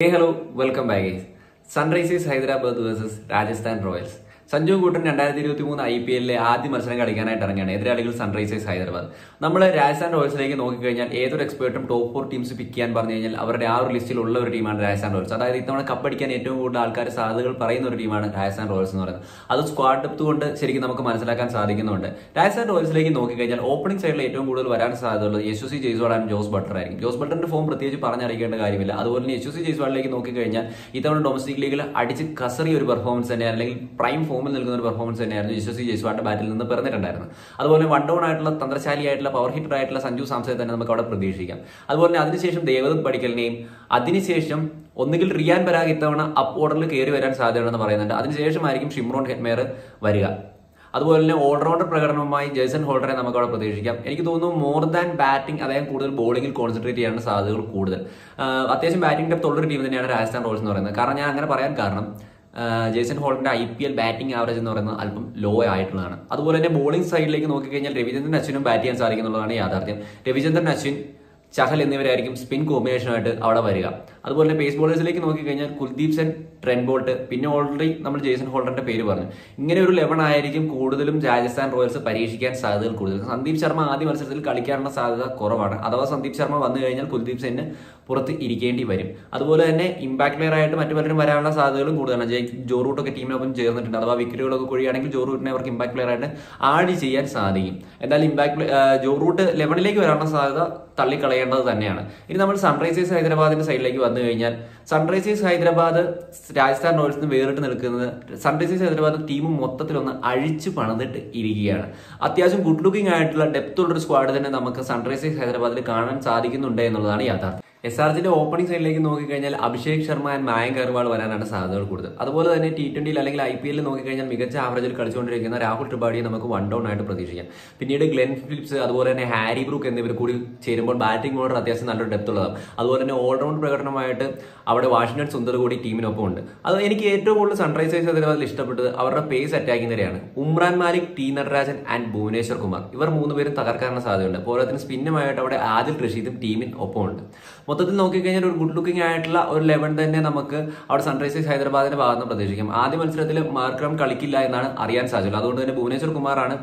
Hey hello welcome back Sunrisers Hyderabad versus Rajasthan Royals Sanju കൂട്ടൻ രണ്ടായിരത്തി ഇരുപത്തി മൂന്ന് I P എല്ലിലെ ആദ്യ മത്സരം കളിക്കാനായിട്ട് ഇറങ്ങിയാണ് എതിരാളികൾ സൺറൈസേഴ്സ് ഹൈദരാബാദ്. നമ്മൾ രാജസ്ഥാൻ റോയൽസിലേക്ക് നോക്കിക്കഴിഞ്ഞാൽ ഏതൊരു എക്സ്പേർട്ടും ടോപ്പ് ഫോർ ടീംസ് പിക്ക് ചെയ്യാൻ പറഞ്ഞു കഴിഞ്ഞാൽ അവരുടെ ആ ഒരു ലിസ്റ്റിൽ ഉള്ള ഒരു ടീമാണ് രാജസ്ഥാൻ റോയൽസ്. അതായത് ഇത്തവണ കപ്പടിക്കാൻ ഏറ്റവും കൂടുതൽ ആൾക്കാർ സാധ്യതകൾ പറയുന്ന ഒരു ടീമാണ് രാജസ്ഥാൻ റോയൽസ് എന്ന് പറയുന്നത്. അത് സ്ക്വാഡ് ഡെപ്ത് കൊണ്ട് ശരിക്കും നമുക്ക് മനസ്സിലാക്കാൻ സാധിക്കുന്നുണ്ട്. രാജസ്ഥാൻ റോയൽസിലേക്ക് നോക്കിക്കഴിഞ്ഞാൽ ഓപ്പണിംഗ് സൈഡിൽ ഏറ്റവും കൂടുതൽ വരാൻ സാധ്യതയുള്ളത് Yashasvi Jaiswal Jos Buttler ആയിരിക്കും. ജോസ് ബട്ടറിന്റെ ഫോം പ്രത്യേകിച്ച് പറഞ്ഞറിയിക്കേണ്ട കാര്യമില്ല. അതുപോലെ തന്നെ യശു സി ജയ്സ്വാളിലേക്ക് നോക്കിക്കഴിഞ്ഞാൽ ഇത്തവണ ഡൊമസ്റ്റിക് ലീഗിൽ അടിച്ച് കസറി ഒരു പെർഫോമൻസ് തന്നെ അല്ലെങ്കിൽ പ്രൈം ഫോമിൽ നിൽക്കുന്ന ഒരു പെർഫോമൻസ് തന്നെയായിരുന്നു യശു സി ജയ്സ്വാളിന്റെ ബാറ്റിൽ നിന്ന് പറഞ്ഞിട്ടുണ്ടായിരുന്നു അതുപോലെ വൺ ഡൗൺ ആയിട്ടുള്ള തന്ത്രശാലിയായിട്ടുള്ള പവർ ഹിറ്റർ ആയിട്ടുള്ള സഞ്ജു സാംസയെ തന്നെ നമുക്ക് അവിടെ പ്രതീക്ഷിക്കാം. അതുപോലെ തന്നെ അതിനുശേഷം ദേവദത്ത് പടിക്കലിനെയും അതിനുശേഷം ഒന്നുകിൽ റിയാൻ പരാഗ് ഇത്തവണ അപ്പ് ഓർഡറിൽ കയറി വരാൻ സാധ്യതയുണ്ടെന്ന് പറയുന്നുണ്ട്. അതിനുശേഷമായിരിക്കും ഷിംറോൺ ഹെറ്റ്മേർ വരിക. അതുപോലെ തന്നെ ഓൾറൗണ്ടർ പ്രകടനവുമായി ജേസൺ ഹോൾഡറെ നമുക്ക് അവിടെ പ്രതീക്ഷിക്കാം. എനിക്ക് തോന്നുന്നു മോർ ദാൻ ബാറ്റിംഗ് അദ്ദേഹം കൂടുതൽ ബോളിംഗിൽ കോൺസെൻട്രേറ്റ് ചെയ്യാൻ സാധ്യതകൾ കൂടുതൽ. അത്യാവശ്യം ബാറ്റിംഗ് ഡെപ്ത് ഉള്ളൊരു ടീം തന്നെയാണ് രാജസ്ഥാൻ റോയൽസ് എന്ന് പറയുന്നത്. കാരണം ഞാൻ അങ്ങനെ പറയാൻ കാരണം Jason ഹോളിന്റെ I P L batting average എന്ന് പറയുന്നത് അല്പം ലോ ആയിട്ടുള്ളതാണ്. അതുപോലെ തന്നെ ബോളിംഗ് സൈഡിലേക്ക് നോക്കിക്കഴിഞ്ഞാൽ രവിചന്ദ്രൻ അശ്വിനും ബാറ്റ് ചെയ്യാൻ സാധിക്കുന്നുള്ളതാണ് യാഥാർത്ഥ്യം. രവിചന്ദ്രൻ അശ്വിൻ ചഹൽ എന്നിവരായിരിക്കും സ്പിൻ കോമ്പിനേഷനായിട്ട് അവിടെ വരിക. അതുപോലെ പേസ് ബോളേഴ്സിലേക്ക് നോക്കിക്കഴിഞ്ഞാൽ കുൽദീപ് സെൻ ട്രെൻ ബോൾട്ട് പിന്നെ ഓൾറെഡി നമ്മൾ ജേസൺ ഹോൾഡറിന്റെ പേര് പറഞ്ഞു. ഇങ്ങനെ ഒരു ലെവൺ ആയിരിക്കും കൂടുതലും രാജസ്ഥാൻ റോയൽസ് പരീക്ഷിക്കാൻ സാധ്യതകൾ കൂടുതൽ. സന്ദീപ് ശർമ്മ ആദ്യ മത്സരത്തിൽ കളിക്കാനുള്ള സാധ്യത കുറവാണ്. അഥവാ സന്ദീപ് ശർമ്മ വന്നു കഴിഞ്ഞാൽ കുൽദീപ് സെന്നിന് പുറത്ത് ഇരിക്കേണ്ടി വരും. അതുപോലെ തന്നെ ഇമ്പാക്ട് പ്ലെയർ ആയിട്ട് മറ്റു പലരും വരാനുള്ള സാധ്യതകളും കൂടുതലാണ്. ജയ് ജോറൂട്ടൊക്കെ ടീമിനൊപ്പം ചേർന്നിട്ടുണ്ട്. അഥവാ വിക്കറ്റുകളൊക്കെ കൊഴിയുകയാണെങ്കിൽ ജോറൂട്ടിനെ അവർക്ക് ഇമ്പാക്ട് പ്ലെയർ ആയിട്ട് ആഡ് ചെയ്യാൻ സാധിക്കും. എന്തായാലും ഇമ്പാക്ട് ജോറൂട്ട് ലെവനിലേക്ക് വരാനുള്ള സാധ്യത തള്ളിക്കളയേണ്ടത് തന്നെയാണ്. ഇനി നമ്മൾ സൺറൈസേഴ്സ് ഹൈദരാബാദിന്റെ സൈഡിലേക്ക് വന്നു കഴിഞ്ഞാൽ സൺറൈസേഴ്സ് ഹൈദരാബാദ് രാജസ്ഥാൻ റോയൽസിന് വേറിട്ട് നിൽക്കുന്നത് സൺറൈസേഴ്സ് ഹൈദരാബാദ് ടീം മൊത്തത്തിലൊന്ന് അഴിച്ചു പണിതിട്ട് ഇരിക്കുകയാണ്. അത്യാവശ്യം ഗുഡ് ലുക്കിംഗ് ആയിട്ടുള്ള ഡെപ്ത് ഉള്ളൊരു സ്ക്വാഡ് തന്നെ നമുക്ക് സൺറൈസേഴ്സ് ഹൈദരാബാദിൽ കാണാൻ സാധിക്കുന്നുണ്ട് എന്നുള്ളതാണ് യാഥാർത്ഥ്യം. എസ് ആർ ജിന്റെ ഓപ്പണിംഗ് സൈഡിലേക്ക് നോക്കിക്കഴിഞ്ഞാൽ അഭിഷേക് ശർമ്മ ആൻഡ് മായങ്ക് അഗർവാൾ വരാനാണ് സാധ്യതകൾ കൂടുതൽ. അതുപോലെ തന്നെ ടി ട്വന്റിയിൽ അല്ലെങ്കിൽ ഐ പി എല്ലിൽ നോക്കിക്കഴിഞ്ഞാൽ മികച്ച ആവറേജിൽ കളിച്ചുകൊണ്ടിരിക്കുന്ന രാഹുൽ ത്രിപാഠിയെ നമുക്ക് വൺ ഡൗൺ ആയിട്ട് പ്രതീക്ഷിക്കാം. പിന്നീട് ഗ്ലെൻ ഫിലിപ്സ് അതുപോലെ തന്നെ ഹാരി ബ്രൂക്ക് എന്നിവർ കൂടി ചേരുമ്പോൾ ബാറ്റിംഗ് ഓർഡർ അത്യാവശ്യം നല്ലൊരു ഡെപ്ത് ഉള്ളതാണ്. അതുപോലെ തന്നെ ഓൾറൗണ്ട് പ്രകടനമായിട്ട് അവിടെ വാഷിംഗ്ടൺ സുന്ദർ കൂടി ടീമിനൊപ്പം ഉണ്ട്. അത് എനിക്ക് ഏറ്റവും കൂടുതൽ സൺറൈസേഴ്സ് ഹൈദരാബാദിൽ ഇഷ്ടപ്പെട്ടത് അവരുടെ പേസ് അറ്റാക്കിംഗ് നിരയാണ് ഉമ്രാൻ മാലിക് ടി നടരാജൻ ആൻഡ് ഭുവനേശ്വർ കുമാർ. ഇവർ മൂന്നുപേരും തകർക്കാനുള്ള സാധ്യതയുണ്ട്. പോരാത്തിന് സ്പിന്നുമായിട്ട് അവിടെ ആദിൽ റഷീദും ടീമിന് ഒപ്പമുണ്ട് മൊത്തത്തിൽ നോക്കിക്കഴിഞ്ഞാൽ ഒരു ഗുഡ് ലുക്കിംഗ് ആയിട്ടുള്ള ഒരു ലെവൻ തന്നെ നമുക്ക് അവിടെ സൺറൈസേഴ്സ് ഹൈദരാബാദിന്റെ ഭാഗത്ത് നിന്ന് പ്രതീക്ഷിക്കാം. ആദ്യ മത്സരത്തിൽ മാർക്രം കളിക്കില്ല എന്നാണ് അറിയാൻ സാധിച്ചുള്ളത് അതുകൊണ്ട് തന്നെ ഭുവനേശ്വർ കുമാറാണ്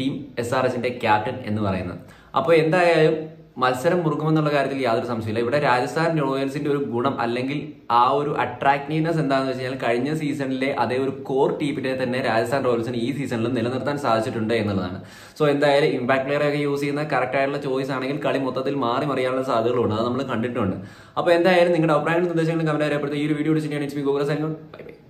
ടീം എസ് ആർ എസിന്റെ ക്യാപ്റ്റൻ എന്ന് പറയുന്നത്. അപ്പോൾ എന്തായാലും മത്സരം മുറുക്കുമെന്നുള്ള കാര്യത്തിൽ യാതൊരു സംശയമില്ല ഇവിടെ രാജസ്ഥാൻ റോയൽസിന്റെ ഒരു ഗുണം അല്ലെങ്കിൽ ആ ഒരു അട്രാക്റ്റീവ്നെസ് എന്താണെന്ന് വെച്ച് കഴിഞ്ഞാൽ കഴിഞ്ഞ സീസണിലെ അതേ ഒരു കോർ ടീമിനെ തന്നെ രാജസ്ഥാൻ റോയൽസിന് ഈ സീസണിലും നിലനിർത്താൻ സാധിച്ചിട്ടുണ്ട് എന്നുള്ളതാണ്. സോ എന്തായാലും ഇമ്പാക്ട് പ്ലെയർ ഒക്കെ യൂസ് ചെയ്യുന്ന കറക്റ്റ് ആയിട്ടുള്ള ചോയ്സ് ആണെങ്കിൽ കളി മൊത്തത്തിൽ മാറി മറിയാനുള്ള സാധ്യതകളുണ്ട്. അത് നമ്മൾ കണ്ടിട്ടുണ്ട്. അപ്പോൾ എന്തായാലും നിങ്ങളുടെ അഭിപ്രായങ്ങളും നിർദ്ദേശങ്ങളും കമന്റ് അറിയപ്പെടുത്ത ഈ ഒരു വീഡിയോ ഡിസിഷൻ ബൈ